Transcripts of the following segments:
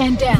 Stand down.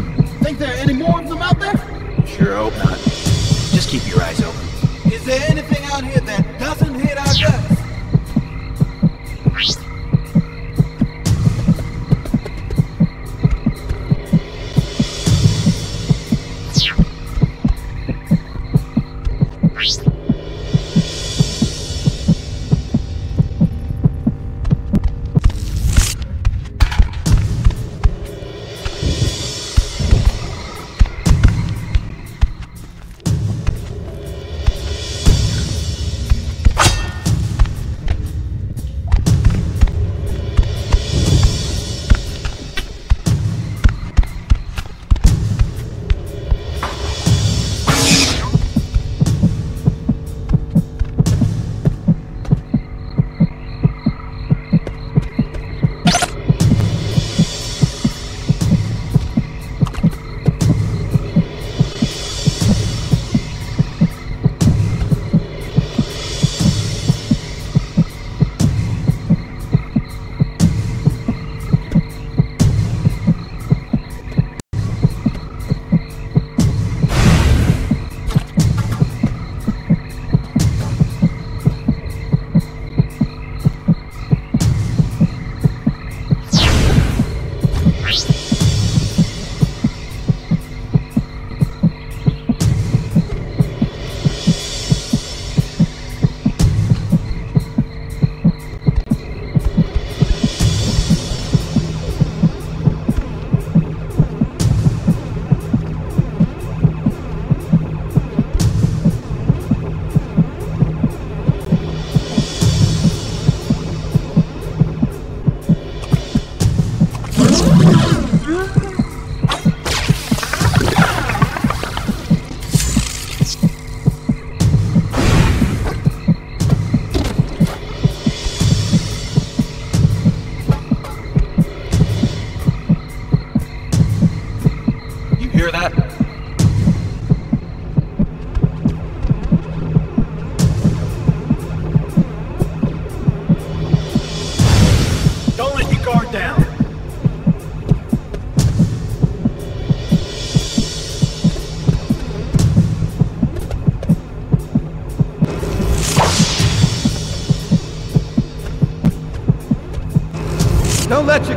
Think there are any more of them out there? Sure hope not. Just keep your eyes open. Is there anything out here that doesn't hit our guts?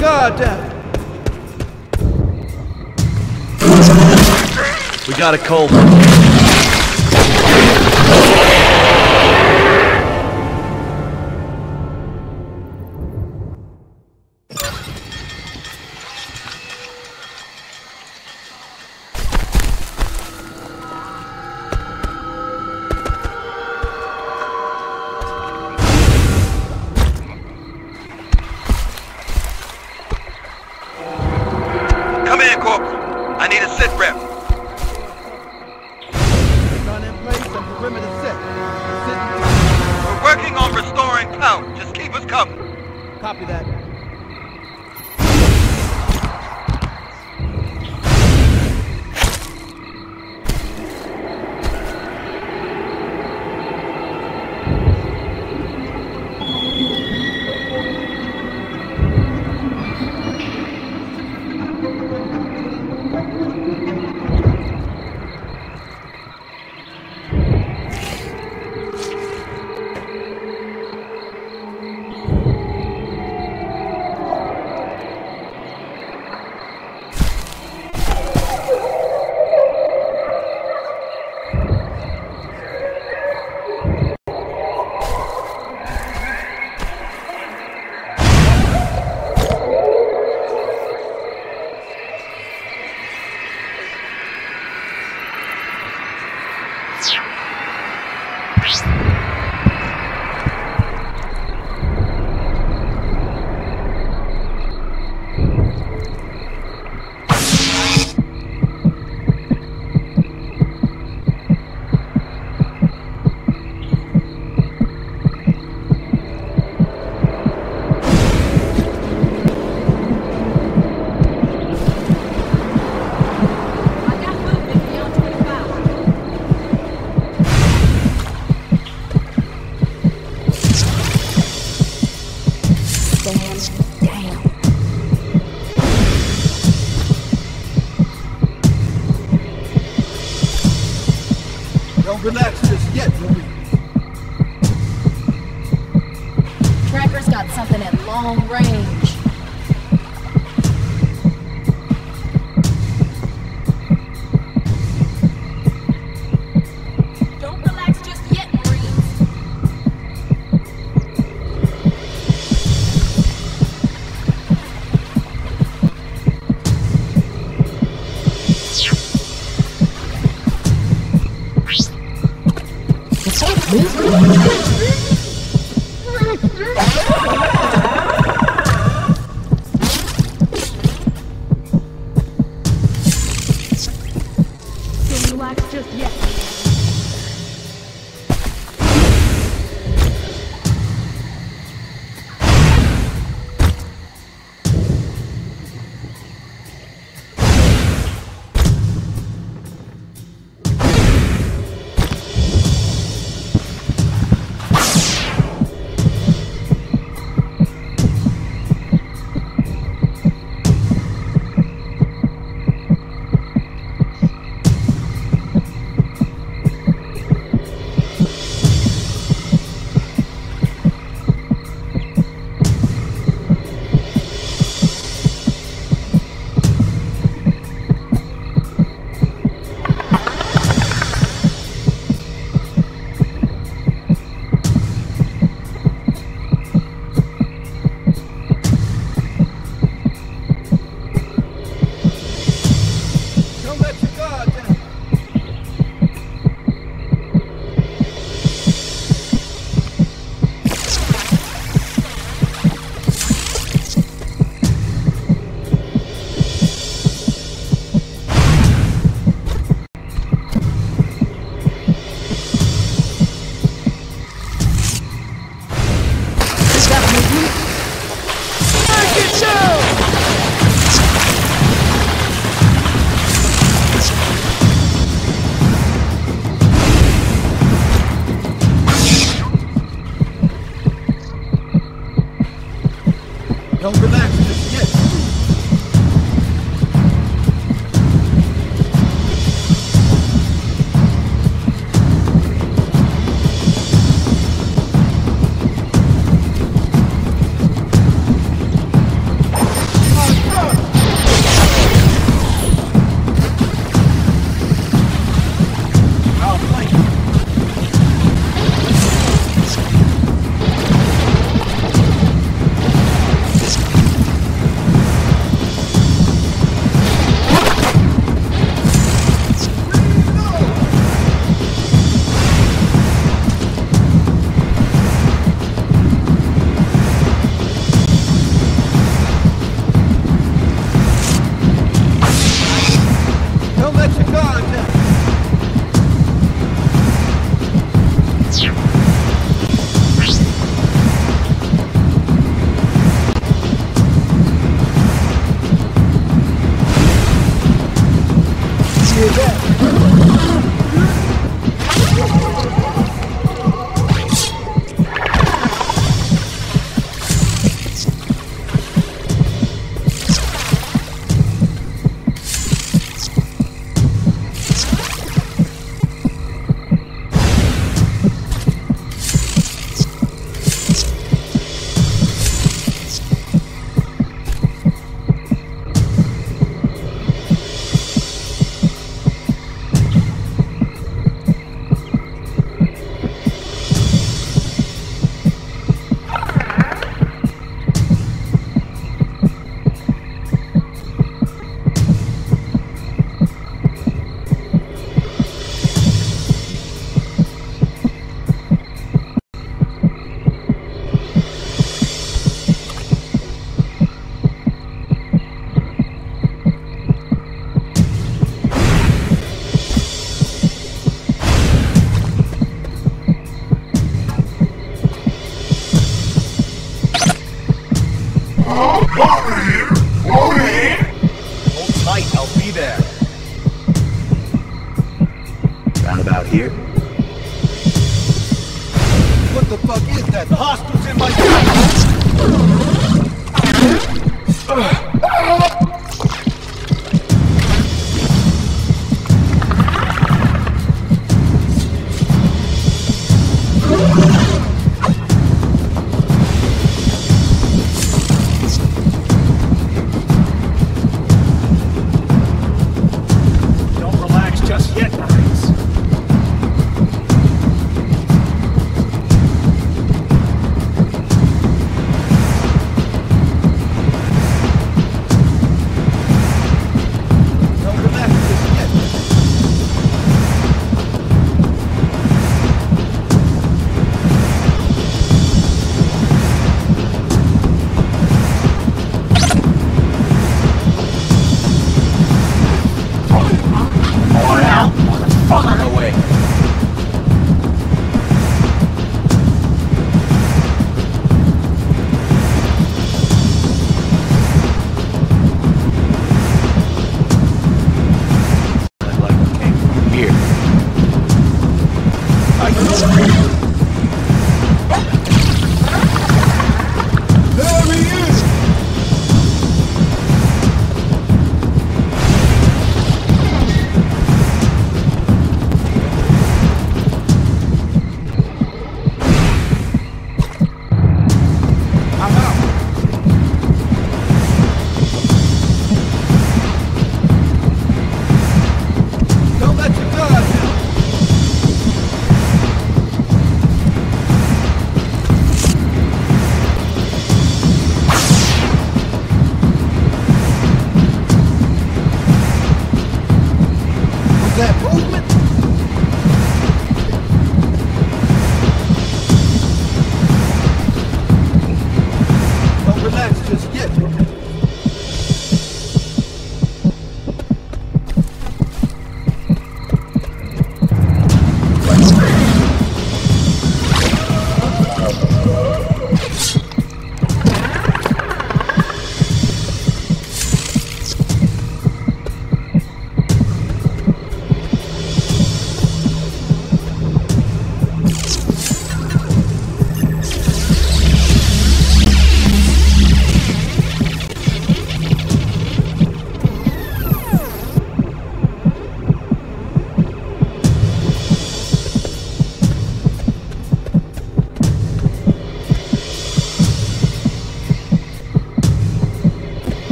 Guard down. We got a cold.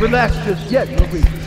Relax just yet, Marie.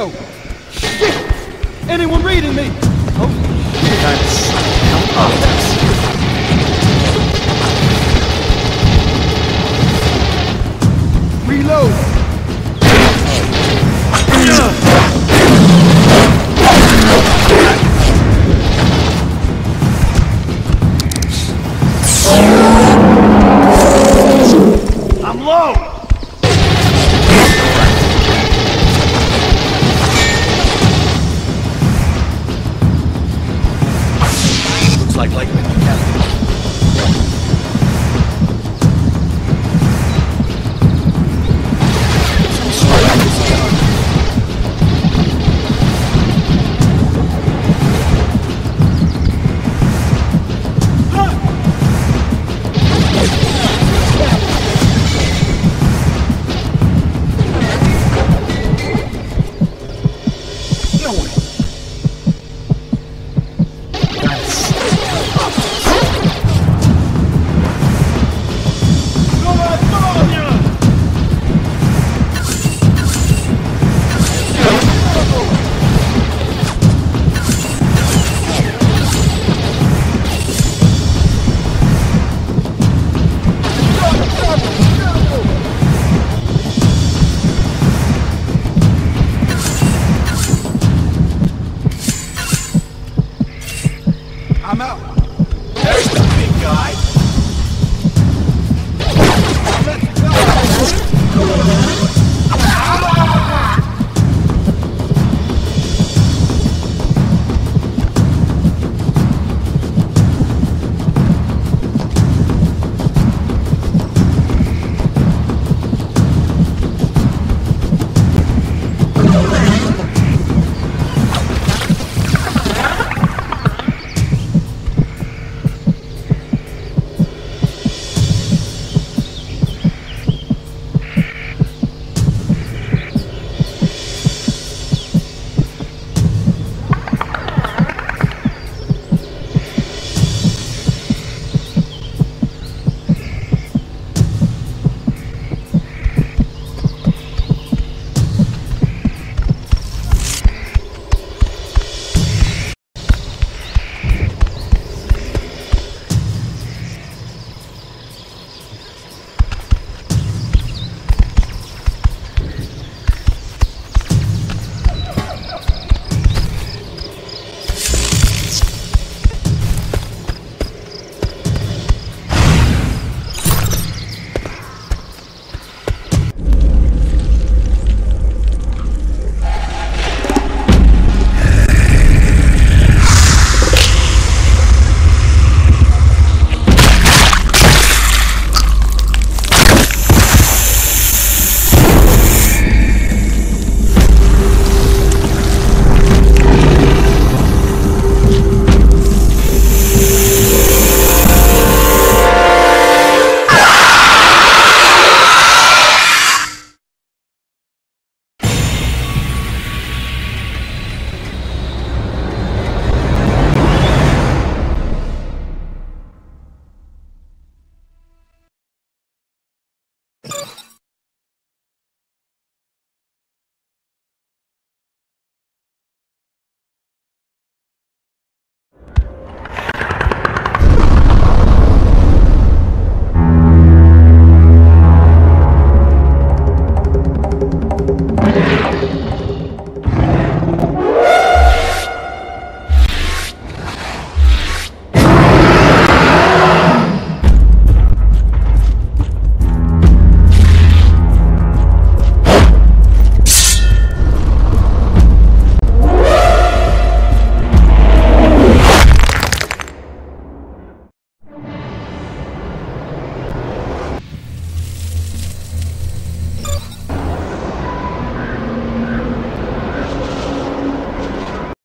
Xeno. Shit! Anyone reading me?